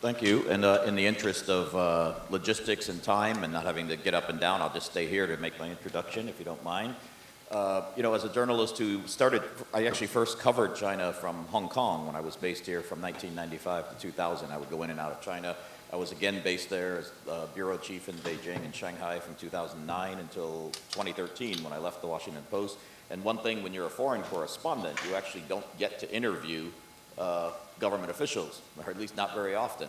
Thank you. And uh, in the interest of uh, logistics and time and not having to get up and down, I'll just stay here to make my introduction, if you don't mind. Uh, you know, as a journalist who started, I actually first covered China from Hong Kong when I was based here from 1995 to 2000. I would go in and out of China. I was again based there as uh, bureau chief in Beijing and Shanghai from 2009 until 2013 when I left the Washington Post. And one thing, when you're a foreign correspondent, you actually don't get to interview uh, government officials, or at least not very often.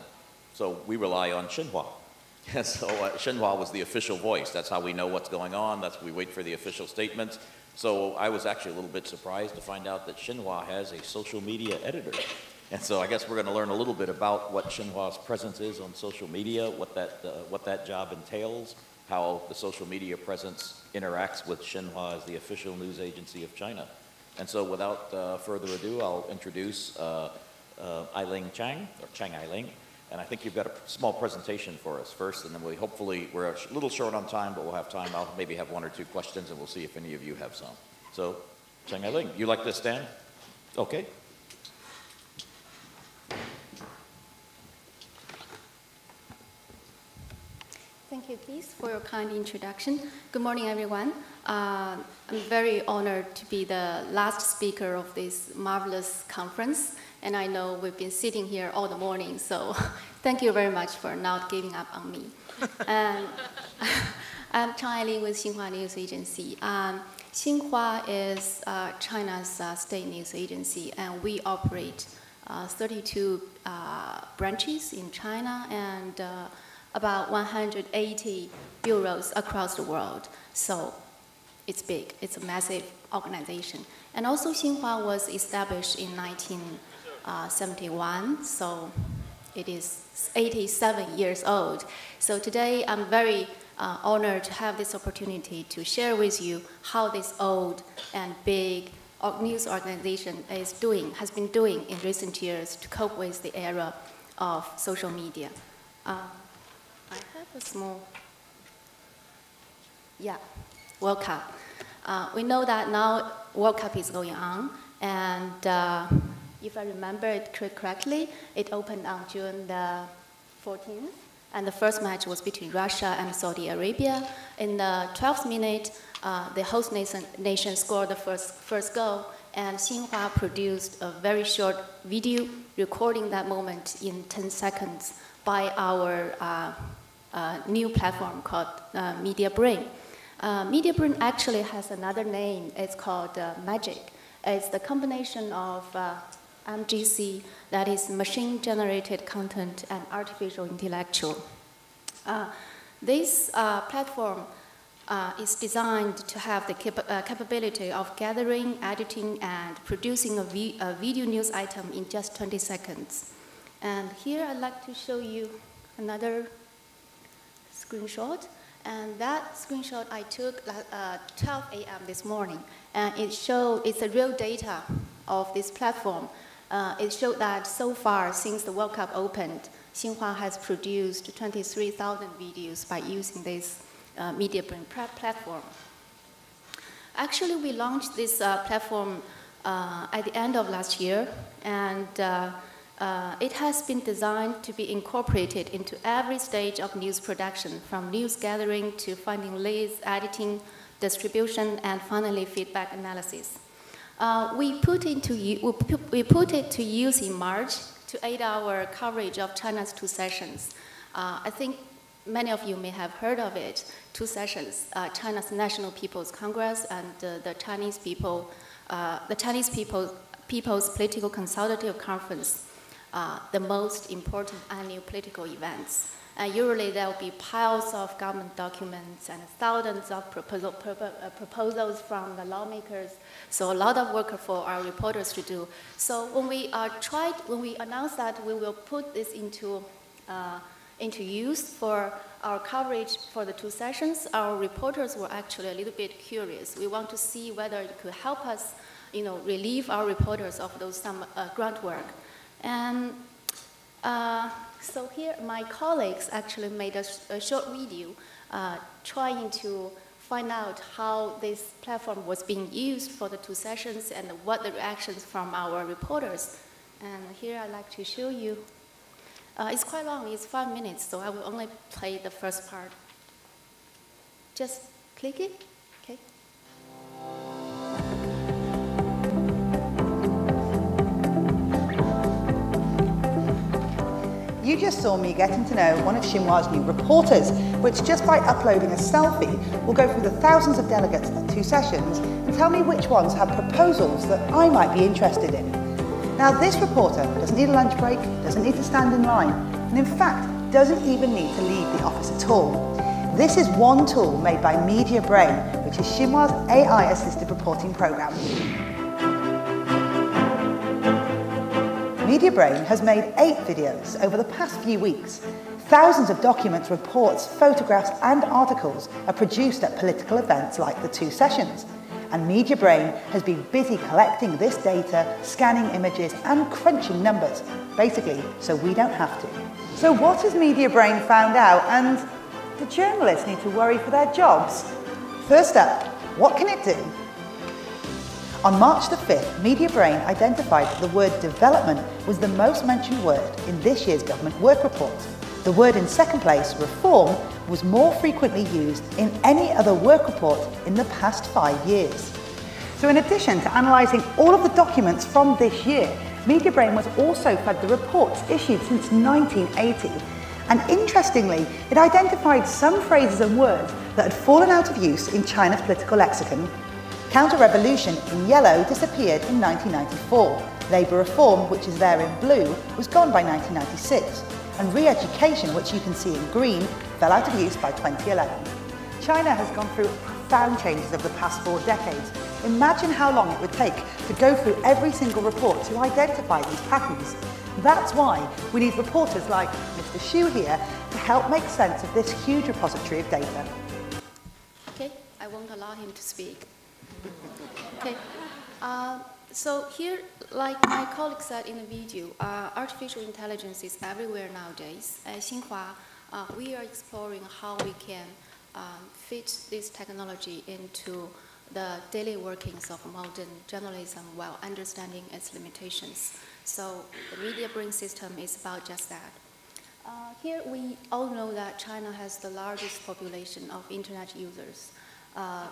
So we rely on Xinhua. And so uh, Xinhua was the official voice. That's how we know what's going on. That's we wait for the official statements. So I was actually a little bit surprised to find out that Xinhua has a social media editor. And so I guess we're going to learn a little bit about what Xinhua's presence is on social media, what that, uh, what that job entails, how the social media presence interacts with Xinhua as the official news agency of China. And so without uh, further ado, I'll introduce uh, uh, Ailing Chang, or Chang Ailing. And I think you've got a small presentation for us first, and then we hopefully, we're a little short on time, but we'll have time. I'll maybe have one or two questions, and we'll see if any of you have some. So, Chang Ailing, you like to stand? Okay. Thank you, Keith, for your kind introduction. Good morning, everyone. Uh, I'm very honored to be the last speaker of this marvelous conference, and I know we've been sitting here all the morning, so thank you very much for not giving up on me. um, I'm Chang Ailing with Xinhua News Agency. Um, Xinhua is uh, China's uh, state news agency, and we operate uh, 32 uh, branches in China and uh, about 180 bureaus across the world. So it's big, it's a massive organization. And also Xinhua was established in 1971, so it is 87 years old. So today I'm very uh, honored to have this opportunity to share with you how this old and big news organization is doing, has been doing in recent years to cope with the era of social media. Uh, I have a small, yeah, World Cup. Uh, we know that now World Cup is going on, and uh, if I remember it correctly, it opened on June the 14th, and the first match was between Russia and Saudi Arabia. In the 12th minute, uh, the host nation, nation scored the first, first goal, and Xinhua produced a very short video recording that moment in 10 seconds by our uh, uh, new platform called uh, Media Brain. Uh, Media Brain actually has another name. It's called uh, Magic. It's the combination of MGC, that is machine generated content, and artificial intellectual. this platform uh, is designed to have the cap uh, capability of gathering, editing, and producing a, vi a, video news item in just 20 seconds. And here I'd like to show you another screenshot. And that screenshot I took uh, 12 a.m. this morning. And it showed, it's a real data of this platform. Uh, it showed that so far, since the World Cup opened, Xinhua has produced 23,000 videos by using this uh, media brain platform. Actually, we launched this uh, platform uh, at the end of last year, and uh, uh, it has been designed to be incorporated into every stage of news production, from news gathering to finding leads, editing, distribution, and finally feedback analysis. Uh, we, put into, we put it to use in March to aid our coverage of China's two sessions. Uh, I think many of you may have heard of it, two sessions, uh, China's National People's Congress and the Chinese people, uh, the Chinese people, People's Political Consultative Conference uh, the most important annual political events. And usually there will be piles of government documents and thousands of proposal, uh, proposals from the lawmakers. So a lot of work for our reporters to do. So when we uh, tried, when we announced that we will put this into uh, into use for our coverage for the two sessions, our reporters were actually a little bit curious. We want to see whether it could help us, you know, relieve our reporters of those some uh, grunt work. And uh, so here, my colleagues actually made a, a short video uh, trying to find out how this platform was being used for the two sessions and what the reactions from our reporters. And here I'd like to show you. Uh, it's quite long, it's five minutes, so I will only play the first part. Just click it, okay? You just saw me getting to know one of Xinhua's new reporters, which just by uploading a selfie will go through the thousands of delegates at two sessions and tell me which ones have proposals that I might be interested in. Now this reporter doesn't need a lunch break, doesn't need to stand in line, and in fact doesn't even need to leave the office at all. This is one tool made by Media Brain, which is Xinhua's AI-assisted reporting program. MediaBrain has made eight videos over the past few weeks. Thousands of documents, reports, photographs and articles are produced at political events like the two sessions. And MediaBrain has been busy collecting this data, scanning images and crunching numbers, basically so we don't have to. So what has MediaBrain found out and do journalists need to worry for their jobs? First up, what can it do? On March the 5th, MediaBrain identified that the word development was the most mentioned word in this year's government work report. The word in second place, reform, was more frequently used in any other work report in the past five years. So in addition to analysing all of the documents from this year, MediaBrain was also fed the reports issued since 1980. And interestingly, it identified some phrases and words that had fallen out of use in China's political lexicon Counter-revolution in yellow disappeared in 1994. Labour reform, which is there in blue, was gone by 1996. And re-education, which you can see in green, fell out of use by 2011. China has gone through profound changes over the past four decades. Imagine how long it would take to go through every single report to identify these patterns. That's why we need reporters like Mr. Xu here to help make sense of this huge repository of data. Okay, I won't allow him to speak. Okay. Uh, so here, like my colleague said in the video, uh, artificial intelligence is everywhere nowadays. At Xinhua, uh, we are exploring how we can um, fit this technology into the daily workings of modern journalism while understanding its limitations. So the media brain system is about just that. Uh, here we all know that China has the largest population of internet users. Uh,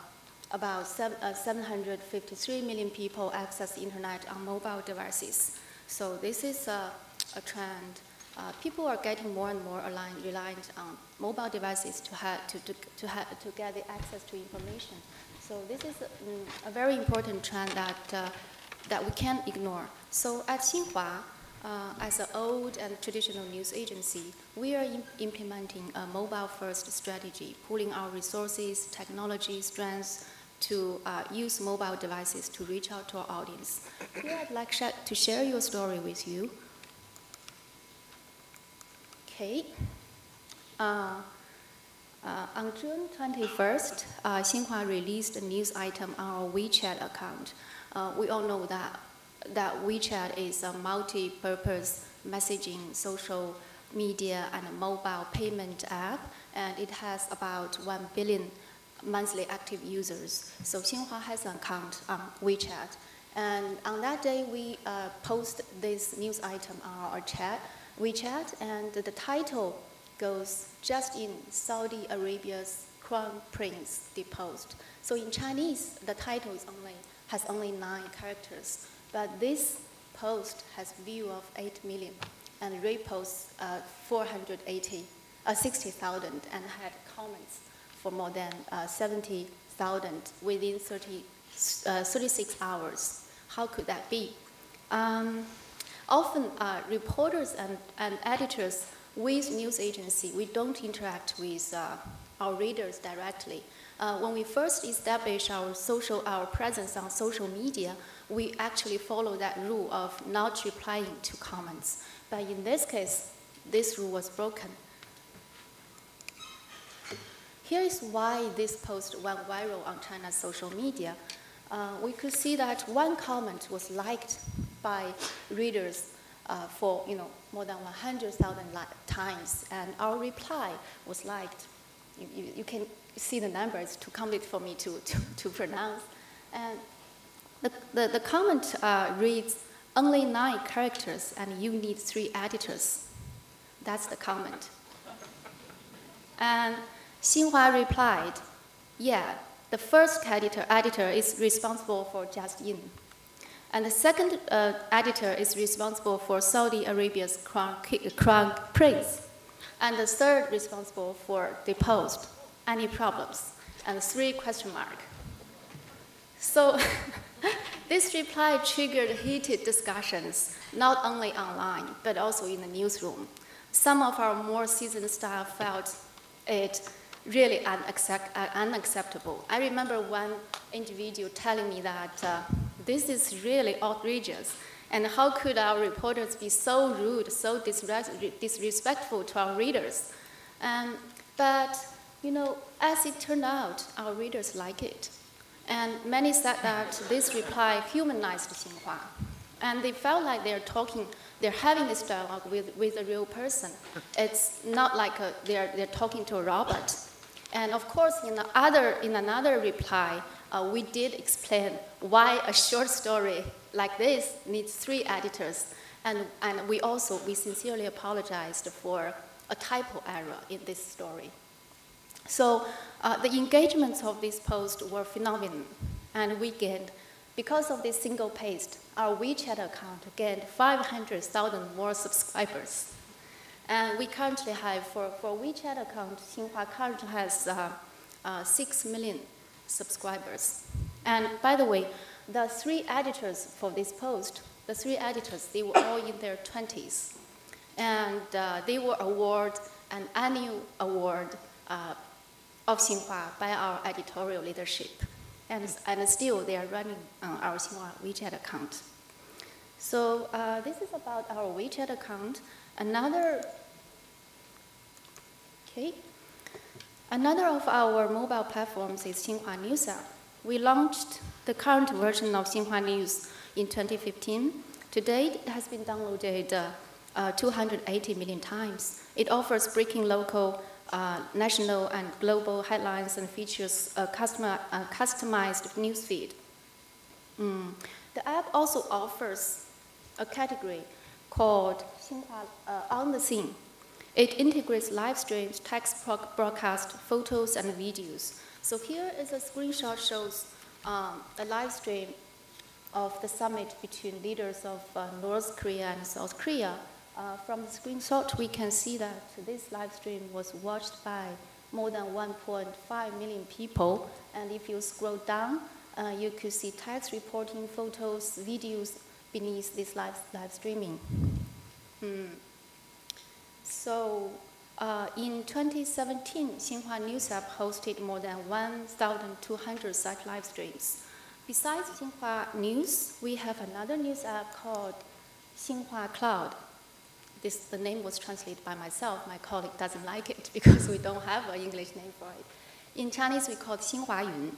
about seven, uh, 753 million people access the internet on mobile devices. So this is a, a trend. Uh, people are getting more and more aligned, reliant on mobile devices to, to, to, to, to get the access to information. So this is a, mm, a very important trend that, uh, that we can't ignore. So at Xinhua, uh, as an old and traditional news agency, we are implementing a mobile-first strategy, pooling our resources, technology, strengths, to uh, use mobile devices to reach out to our audience. Here I'd like sh to share your story with you. Okay. Uh, uh, on June 21st, uh, Xinhua released a news item on our WeChat account. Uh, we all know that, that WeChat is a multi-purpose messaging, social media, and mobile payment app, and it has about 1 billion monthly active users. So Xinhua has an account on WeChat. And on that day, we uh, post this news item on our chat, WeChat, and the title goes, just in Saudi Arabia's crown prince deposed. So in Chinese, the title is only, has only nine characters, but this post has view of 8 million and reposts uh, 480, uh, 60,000 and had comments for more than uh, 70,000 within 30, uh, 36 hours. How could that be? Um, often uh, reporters and, and editors with news agency, we don't interact with uh, our readers directly. Uh, when we first established our social, our presence on social media, we actually follow that rule of not replying to comments. But in this case, this rule was broken. Here is why this post went viral on China's social media. Uh, we could see that one comment was liked by readers uh, for you know, more than 100,000 times, and our reply was liked. You, you, you, can see the numbers too complete for me to, to, to pronounce. And the, the, the comment uh, reads, only nine characters and you need three editors. That's the comment. And Xinhua replied, yeah, the first editor, editor is responsible for Just In. And the second uh, editor is responsible for Saudi Arabia's crown, crown prince. And the third responsible for the post. Any problems? And three question mark. So this reply triggered heated discussions, not only online, but also in the newsroom. Some of our more seasoned staff felt it really unaccept, uh, unacceptable. I remember one individual telling me that uh, this is really outrageous. And how could our reporters be so rude, so disrespectful to our readers? Um, but, you know, as it turned out, our readers like it. And many said that this reply humanized Xinhua. And they felt like they're talking, they're having this dialogue with, with a real person. It's not like a, they're, they're talking to a robot. And of course, in, other, in another reply, uh, we did explain why a short story like this needs three editors. And, and we also, we sincerely apologized for a typo error in this story. So uh, the engagements of this post were phenomenal. And we gained, because of this single paste, our WeChat account gained 500,000 more subscribers. And we currently have, for, for WeChat account, Xinhua currently has uh, uh, 6 million subscribers. And by the way, the three editors for this post, the three editors, they were all in their 20s. And uh, they were awarded an annual award uh, of Xinhua by our editorial leadership. And, and still, they are running uh, our Xinhua WeChat account. So uh, this is about our WeChat account. Another, okay, another of our mobile platforms is Xinhua News app. We launched the current version of Xinhua News in 2015. To date, it has been downloaded uh, uh, 280 million times. It offers breaking local, uh, national, and global headlines and features a customer, customized newsfeed. Mm. The app also offers a category called Uh, On the Scene. It integrates live streams, text broadcast, photos, and videos. So here is a screenshot shows um, a live stream of the summit between leaders of uh, North Korea and South Korea. Uh, from the screenshot, we can see that this live stream was watched by more than 1.5 million people. And if you scroll down, uh, you could see text reporting, photos, videos beneath this live, live streaming. Hmm. So uh, in 2017, Xinhua News App hosted more than 1,200 such live streams. Besides Xinhua News, we have another news app called Xinhua Cloud. This, the name was translated by myself. My colleague doesn't like it because we don't have an English name for it. In Chinese, we call it Xinhua Yun.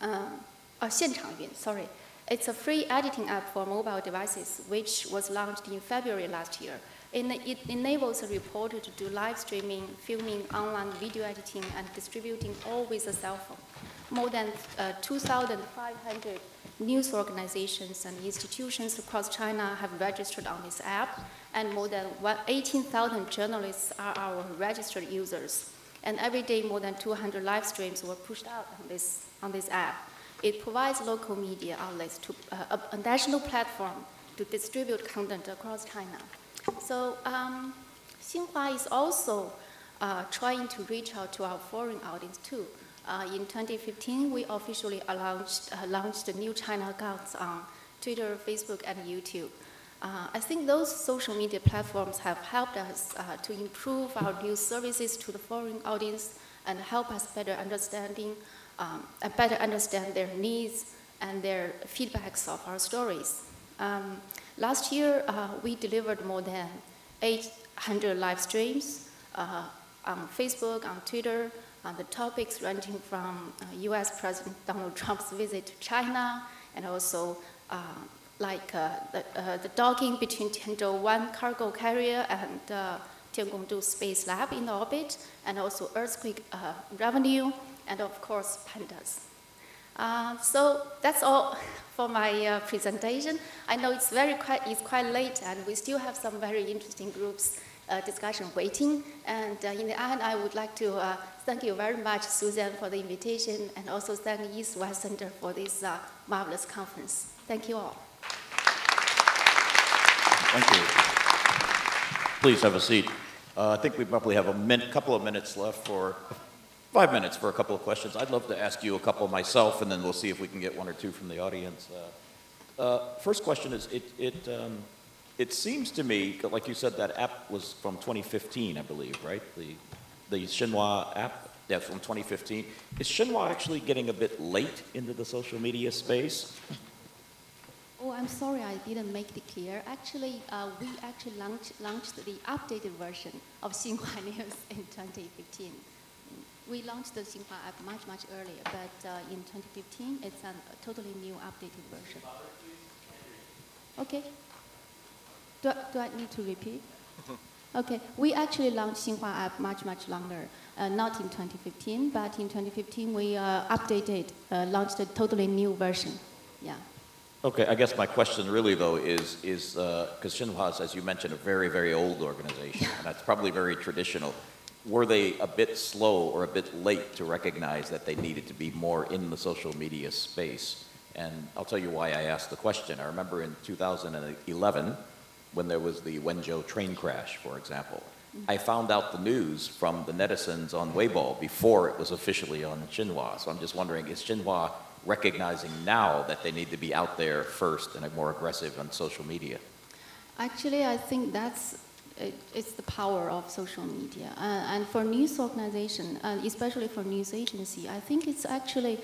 Uh, oh, Xianchang Yun, sorry. It's a free editing app for mobile devices, which was launched in February last year. And it enables a reporter to do live streaming, filming, online video editing, and distributing all with a cell phone. More than uh, 2,500 news organizations and institutions across China have registered on this app, and more than 18,000 journalists are our registered users. And every day, more than 200 live streams were pushed out on this, on this app. It provides local media outlets to uh, a, national platform to distribute content across China. So um, Xinhua is also uh, trying to reach out to our foreign audience too. Uh, in 2015, we officially launched, uh, launched the new China accounts on Twitter, Facebook, and YouTube. Uh, I think those social media platforms have helped us uh, to improve our news services to the foreign audience and help us better understanding um, and better understand their needs and their feedbacks of our stories. Um, last year, uh, we delivered more than 800 live streams uh, on Facebook, on Twitter, on the topics ranging from uh, US President Donald Trump's visit to China, and also uh, like uh, the, uh, the, docking between Tianzhou 1 cargo carrier and Tiangong-2 Space Lab in orbit, and also earthquake revenue, and of course, pandas. Uh, so that's all for my uh, presentation. I know it's very quite, it's quite late and we still have some very interesting groups uh, discussion waiting. And uh, in the end, I would like to uh, thank you very much, Susan, for the invitation, and also thank East West Center for this uh, marvelous conference. Thank you all. Thank you. Please have a seat. I think we probably have a couple of minutes left for, five minutes for a couple of questions. I'd love to ask you a couple myself, and then we'll see if we can get one or two from the audience. Uh, uh, first question is, it, it, um, it seems to me, like you said, that app was from 2015, I believe, right? The, the Xinhua app, that's from 2015. Is Xinhua actually getting a bit late into the social media space? Oh, I'm sorry, I didn't make it clear. Actually, uh, we actually launched, launched the updated version of Xinhua News in 2015. We launched the Xinhua app much, much earlier, but uh, in 2015, it's a totally new updated version. Okay. Do I, do I need to repeat? Okay, we actually launched Xinhua app much, much longer. Uh, not in 2015, but in 2015 we uh, updated, uh, launched a totally new version. Yeah. Okay, I guess my question really though is, is, because uh, Xinhua is, as you mentioned, a very, very old organization, and that's probably very traditional. Were they a bit slow or a bit late to recognize that they needed to be more in the social media space? And I'll tell you why I asked the question. I remember in 2011, when there was the Wenzhou train crash, for example, mm-hmm. I found out the news from the netizens on Weibo before it was officially on Xinhua. So I'm just wondering, is Xinhua recognizing now that they need to be out there first and more aggressive on social media? Actually, I think that's it, it's the power of social media. Uh, and for news organization, uh, especially for news agency, I think it's actually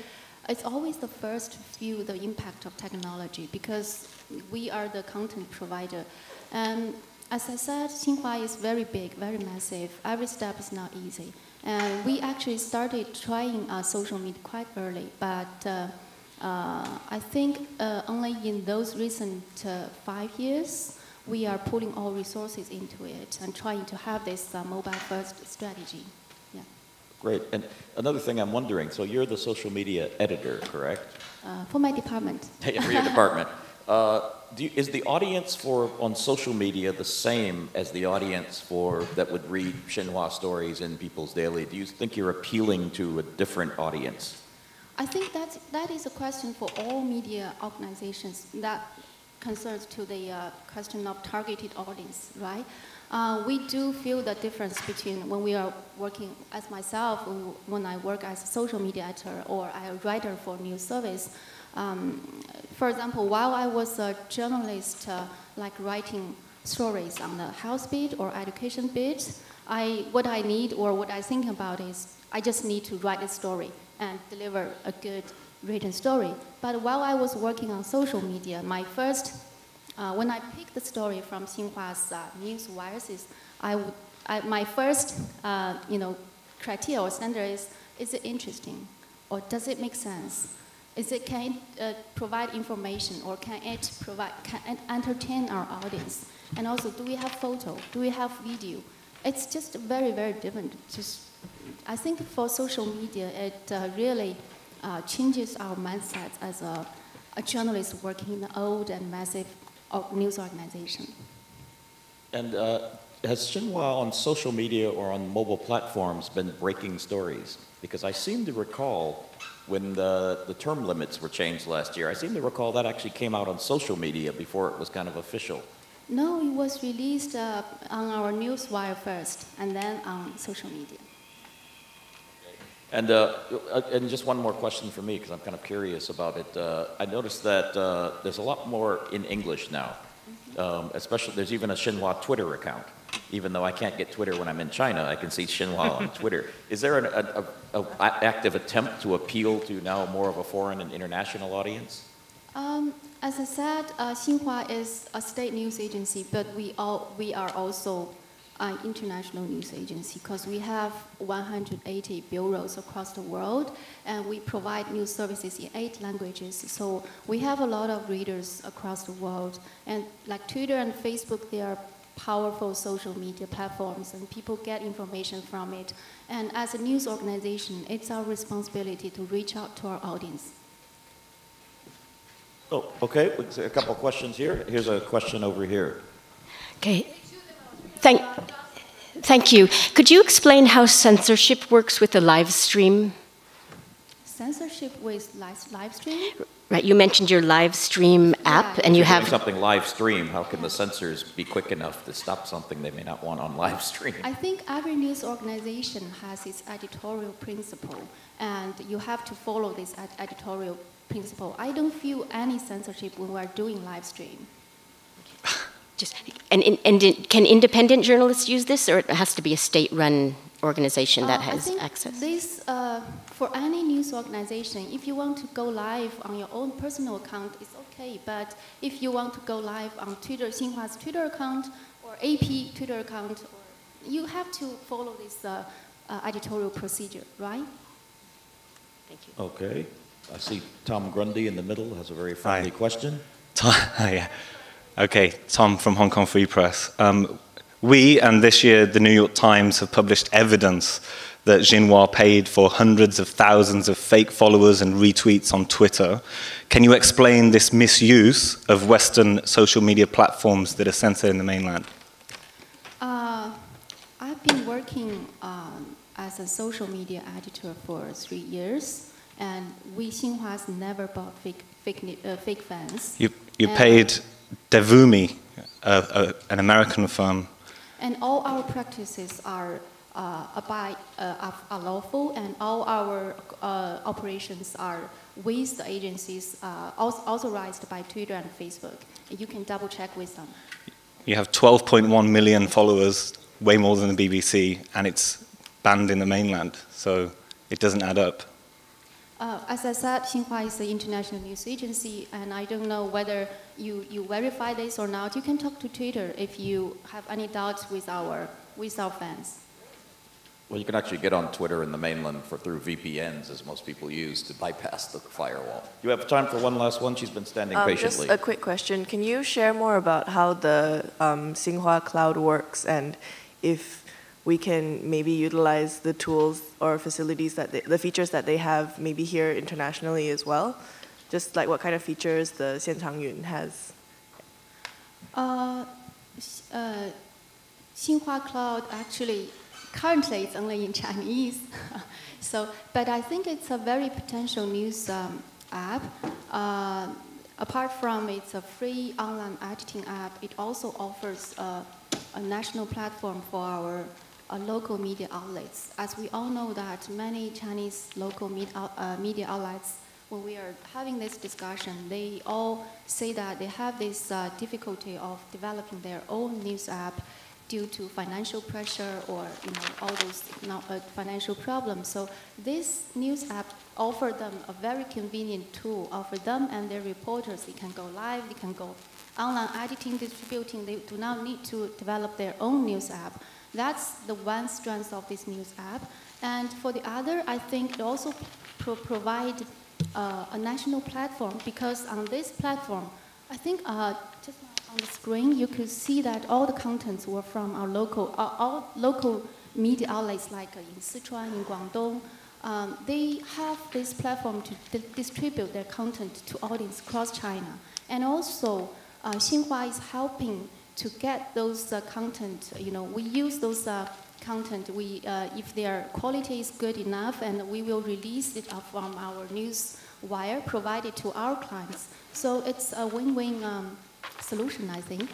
it's always the first to feel the impact of technology because we are the content provider. And as I said, Xinhua is very big, very massive. Every step is not easy. And we actually started trying uh, social media quite early, but uh, uh, I think uh, only in those recent uh, five years, we are putting all resources into it and trying to have this uh, mobile-first strategy. Yeah. Great. And another thing I'm wondering, so you're the social media editor, correct? for my department. for your department. you, is the audience for on social media the same as the audience for that would read Xinhua stories in People's Daily? Do you think you're appealing to a different audience? I think that that is a question for all media organizations that concerns to the uh, question of targeted audience, right? Uh, we do feel the difference between when we are working as myself, when I work as a social media editor or a writer for news service. Um, for example, while I was a journalist, uh, like writing stories on the health beat or education beat, I, what I need or what I think about is I just need to write a story and deliver a good written story. But while I was working on social media, my first, uh, when I picked the story from Xinhua's uh, news wires, I would, I, my first, uh, you know, criteria or standard is, is it interesting? Or does it make sense? Is it can it uh, provide information or can it provide can it entertain our audience? And also, do we have photo? Do we have video? It's just very very different. Just I think for social media, it uh, really uh, changes our mindset as a, a, journalist working in an old and massive news organization. And uh, has Xinhua on social media or on mobile platforms been breaking stories? Because I seem to recall when the, the term limits were changed last year. I seem to recall that actually came out on social media before it was kind of official. No, it was released uh, on our newswire first, and then on social media. And, uh, uh and just one more question for me, because I'm kind of curious about it. Uh, I noticed that uh, there's a lot more in English now, um, especially there's even a Xinhua Twitter account even though I can't get Twitter when I'm in China, I can see Xinhua on Twitter. Is there an a, a, a active attempt to appeal to now more of a foreign and international audience? Um, as I said, uh, Xinhua is a state news agency, but we, all, we are also an international news agency because we have 180 bureaus across the world and we provide news services in eight languages. So we have a lot of readers across the world. And like Twitter and Facebook, they are powerful social media platforms and people get information from it. And as a news organization, it's our responsibility to reach out to our audience. Oh, okay. A couple questions here. Here's a question over here. Okay. Thank, Thank you. Could you explain how censorship works with a live stream? Censorship with live, live stream? Right, you mentioned your live stream app, Yeah. and you have something live stream, how can the censors be quick enough to stop something they may not want on live stream? I think every news organization has its editorial principle, and you have to follow this ed- editorial principle. I don't feel any censorship when we're doing live stream. Just and, and, and can independent journalists use this, or it has to be a state-run organization that Uh, I has think access? This, uh, for any news organization, if you want to go live on your own personal account, it's okay. But if you want to go live on Twitter, Xinhua's Twitter account or AP Twitter account, you have to follow this uh, uh, editorial procedure, right? Thank you. Okay. I see Tom Grundy in the middle has a very friendly Hi. question. Tom, yeah. Okay, Tom from Hong Kong Free Press. Um, we and this year the New York Times have published evidence that Xinhua paid for hundreds of thousands of fake followers and retweets on Twitter. Can you explain this misuse of Western social media platforms that are censored in the mainland? Uh, I've been working um, as a social media editor for three years, and we Xinhua's never bought fake, fake, uh, fake fans. You, you And- paid Devumi, uh, an American firm, And all our practices are uh, abide, uh, are- lawful, and all our uh, operations are with the agencies uh, authorized by Twitter and Facebook. You can double check with them. You have 12.1 million followers, way more than the BBC, and it's banned in the mainland, so it doesn't add up. Uh, as I said, Xinhua is an international news agency, and I don't know whether you, you verify this or not. You can talk to Twitter if you have any doubts with our, with our fans. Well, you can actually get on Twitter in the mainland for through VPNs, as most people use, to bypass the firewall. You have time for one last one? She's been standing Um, patiently. Just a quick question. Can you share more about how the um, Xinhua Cloud works and if we can maybe utilize the tools or facilities that they, the features that they have maybe here internationally as well? Just like what kind of features the Xianchang Yun has. Uh, uh, Xinhua Cloud actually currently it's only in Chinese, so but I think it's a very potential news um, app. Uh, apart from it's a free online editing app, it also offers uh, a national platform for our uh, local media outlets. As we all know that many Chinese local media, uh, media outlets when we are having this discussion, they all say that they have this uh, difficulty of developing their own news app due to financial pressure or you know all those uh, financial problems. So this news app offer them a very convenient tool. Offer them and their reporters, they can go live, they can go online editing, distributing. They do not need to develop their own news app. That's the one strength of this news app. And for the other, I think it also pro- provide uh, a national platform because on this platform, I think uh, just on the screen you could see that all the contents were from our local, uh, all local media outlets like uh, in Sichuan, in Guangdong. Um, they have this platform to di- distribute their content to audience across China. And also, uh, Xinhua is helping to get those uh, content. You know, we use those uh, content. We, uh, if their quality is good enough, and we will release it from our news wire provided to our clients. So it's a win-win um, solution, I think.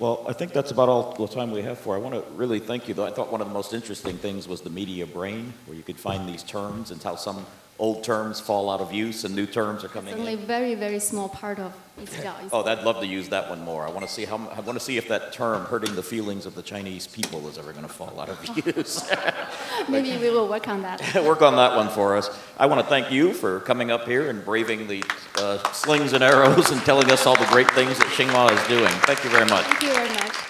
Well, I think that's about all the time we have for. I want to really thank you, though. I thought one of the most interesting things was the media brain, where you could find these terms and how some old terms fall out of use and new terms are coming It's only a in. very, very small part of its job. Oh, I'd love to use that one more. I want to see how, I want to see if that term, hurting the feelings of the Chinese people, is ever going to fall out of use. Maybe we will work on that. Work on that one for us. I want to thank you for coming up here and braving the uh, slings and arrows and telling us all the great things that Xinhua is doing. Thank you very much. Thank you very much.